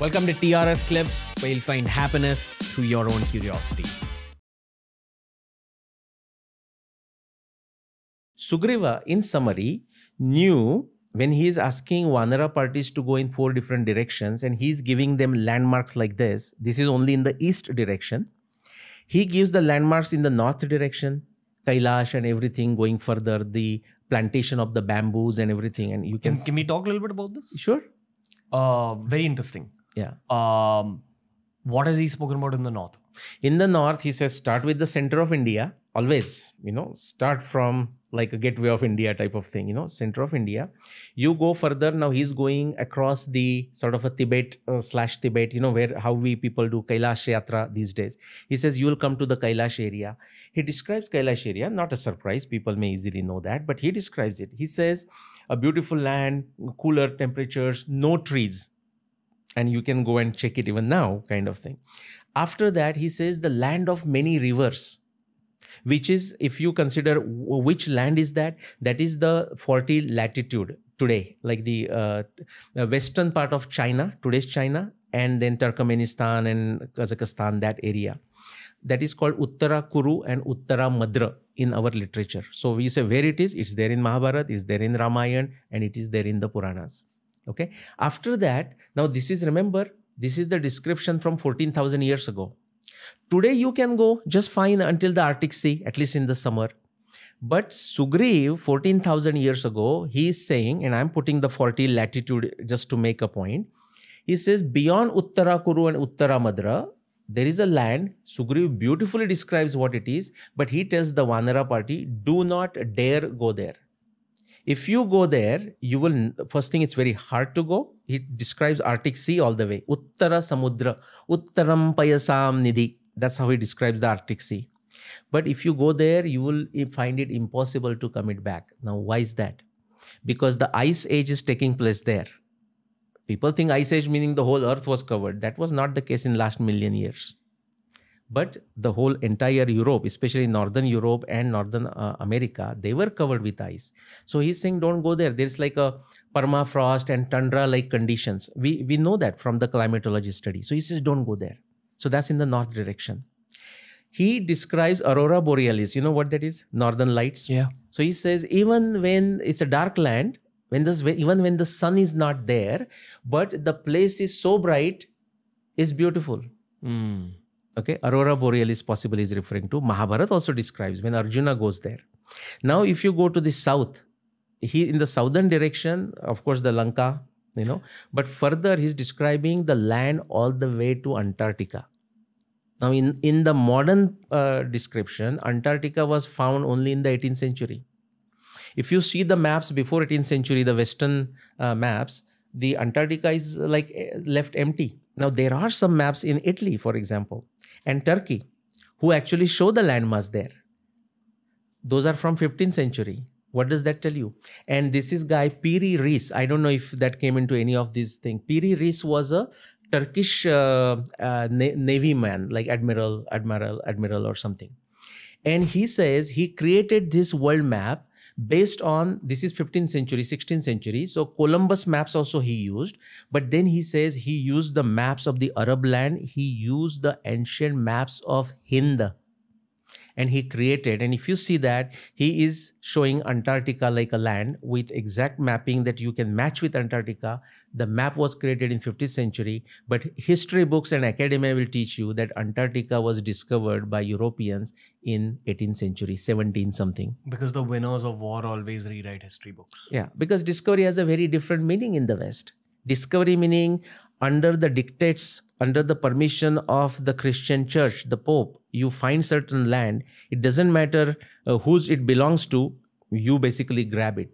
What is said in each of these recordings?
Welcome to TRS Clips, where you'll find happiness through your own curiosity. Sugriva, in summary, knew when he is asking Vanara parties to go in four different directions and he's giving them landmarks like this, this is only in the east direction. He gives the landmarks in the north direction, Kailash and everything going further, the plantation of the bamboos and everything. And you can. Can, can we talk a little bit about this? Sure. Uh, very interesting. Yeah. Um, what has he spoken about in the north? In the north, he says start with the center of India. Always, you know, start from like a gateway of India type of thing, you know, center of India. You go further. Now he's going across the sort of a Tibet uh, slash Tibet, you know, where how we people do Kailash Yatra these days. He says you will come to the Kailash area. He describes Kailash area, not a surprise. People may easily know that, but he describes it. He says a beautiful land, cooler temperatures, no trees. And you can go and check it even now, kind of thing. After that, he says the land of many rivers which is if you consider which land is that? That is the 40 latitude today like the, uh, the western part of china today's china and then turkmenistan and kazakhstan that area. That is called uttara kuru and uttara madra in our literature. So we say where it is? It's there in mahabharat it's there in ramayana and it is there in the puranas okay after that now this is remember this is the description from 14000 years ago Today you can go just fine until the Arctic Sea, at least in the summer. But Sugriv, 14,000 years ago, he is saying, and I'm putting the 40 latitude just to make a point. He says, beyond Uttarakuru and Uttaramadra, there is a land. Sugriv beautifully describes what it is, but he tells the Vanara party, do not dare go there. If you go there, you will, first thing, it's very hard to go. He describes Arctic Sea all the way. Uttara Samudra, Uttaram Payasam Nidhi. That's how he describes the Arctic Sea. But if you go there, you will eh, find it impossible to come it back. Now, why is that? Because the ice age is taking place there. People think ice age meaning the whole earth was covered. That was not the case in last million years. But the whole entire Europe, especially northern Europe and northern uh, America, they were covered with ice. So he's saying, don't go there. There's like a permafrost and tundra-like conditions. We we know that from the climatology study. So he says, don't go there. So that's in the north direction. He describes aurora borealis. You know what that is? Northern lights. Yeah. So he says even when it's a dark land, when this even when the sun is not there, but the place is so bright, is beautiful. Mm. Okay, aurora borealis possibly is referring to. Mahabharat also describes when Arjuna goes there. Now, if you go to the south, he in the southern direction, of course, the Lanka, you know, but further he's describing the land all the way to Antarctica. Now, in, in the modern uh, description, Antarctica was found only in the 18th century. If you see the maps before 18th century, the Western uh, maps, the Antarctica is like eh, left empty. Now, there are some maps in Italy, for example, and Turkey, who actually show the landmass there. Those are from 15th century. What does that tell you? And this is guy Piri Reis. I don't know if that came into any of these things. Piri Reis was a Turkish uh, uh, na- navy man, like admiral, admiral, admiral, or something. And he says he created this world map based on this is 15th century 16th century. So columbus maps also he used but then he says he used the maps of the arab land. He used the ancient maps of hind and he created and if you see that he is showing antarctica like a land with exact mapping that you can match with antarctica. The map was created in 50th century but history books and academia will teach you that antarctica was discovered by europeans in 18th century 17 something. Because the winners of war always rewrite history books. yeah because discovery has a very different meaning in the west. Discovery meaning under the dictates under the permission of the christian church the pope you find certain land. It doesn't matter uh, whose it belongs to you basically grab it.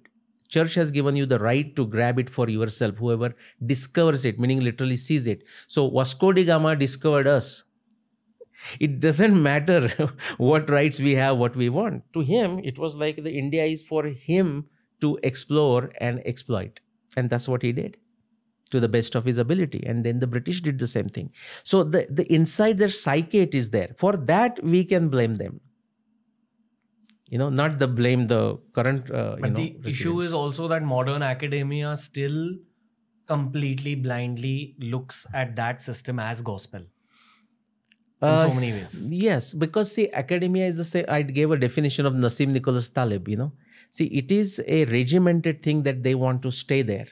Church has given you the right to grab it for yourself whoever discovers it meaning literally sees it. So vasco da gama discovered us. It doesn't matter what rights we have what we want. To him it was like the india is for him to explore and exploit. And that's what he did to the best of his ability and then the british did the same thing so the, the inside their psyche it is there for that we can blame them you know not the blame the current uh, you But know the issue is also that modern academia still completely blindly looks at that system as gospel in Uh, so many ways. Yes, because see, academia is the same. I gave a definition of Nassim Nicholas Taleb. You know, see, it is a regimented thing that they want to stay there.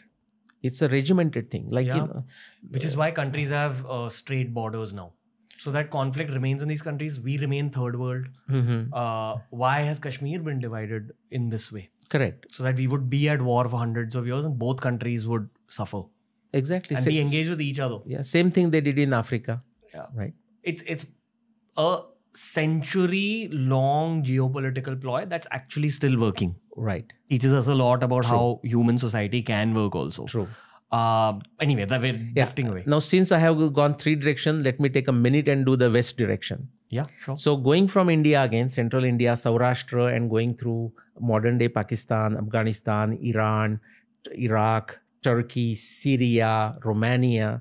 It's a regimented thing, like you know, Which is why countries have uh, straight borders now. So that conflict remains in these countries. We remain third world. mhm, Uh, why has Kashmir been divided in this way? correct, So that we would be at war for hundreds of years and both countries would suffer exactly. and Sa- be engaged with each other. Yeah, same thing they did in Africa, Yeah. right? It's it's a century long geopolitical ploy that's actually still working. Right. Teaches us a lot about how human society can work also. True. Uh, anyway, that we're Yeah. drifting away. Now, since I have gone three direction, let me take a minute and do the west direction. Yeah, sure. So going from India again, central India, Saurashtra, and going through modern day Pakistan, Afghanistan, Iran, Iraq, Turkey, Syria, Romania.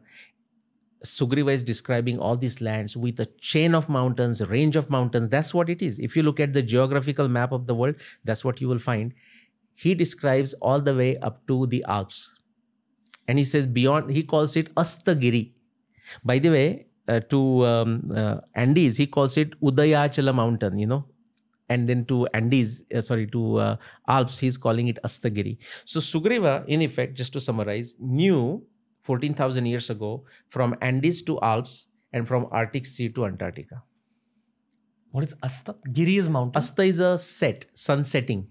Sugriva is describing all these lands with a chain of mountains, range of mountains. That's what it is. If you look at the geographical map of the world, that's what you will find. He describes all the way up to the Alps. And he says beyond, he calls it Astagiri. By the way, uh, to um, uh, Andes, he calls it Udayachala mountain, you know. And then to Andes, uh, sorry, to uh, Alps, he's calling it Astagiri. So Sugriva, in effect, just to summarize, knew 14,000 years ago from Andes to Alps and from Arctic Sea to Antarctica. what is Asta? Giri is mountain. Asta is a set, sun setting,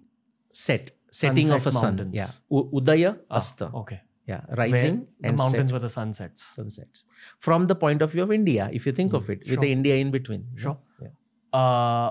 set, setting of Sunset a sun. Yeah. U- Udaya, Ah, Asta. Okay. Yeah. Where Rising the and mountains set, where the sun sets. sunsets. From the point of view of India, if you think of it, with the India in between. Sure. Yeah. Uh,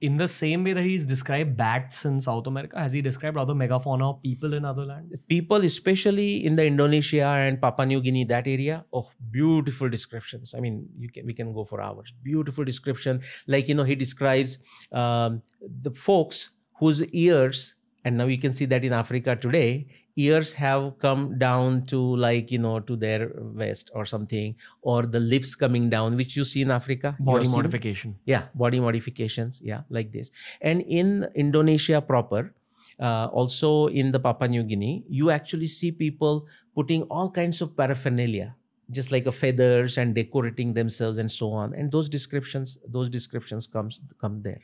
in the same way that he's described bats in South America, has he described other megafauna or people in other lands? people especially in the indonesia and papua new guinea that area oh beautiful descriptions. I mean you can we can go for hours. Beautiful description. Like you know he describes um, the folks whose ears and now you can see that in africa today ears have come down to like you know to their west or something or the lips coming down which you see in africa Body seen? modification. yeah body modifications yeah like this and in indonesia proper uh, also in the papua new guinea you actually see people putting all kinds of paraphernalia just like a feathers and decorating themselves and so on and those descriptions those descriptions comes come there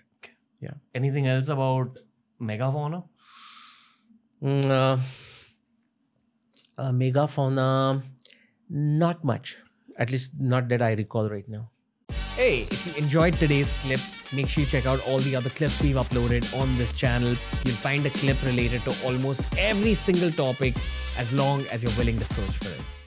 Yeah. Anything else about megafauna? Mm, uh, uh, megafauna not much at least not that i recall right now Hey, if you enjoyed today's clip, make sure you check out all the other clips we've uploaded on this channel. You'll find a clip related to almost every single topic as long as you're willing to search for it.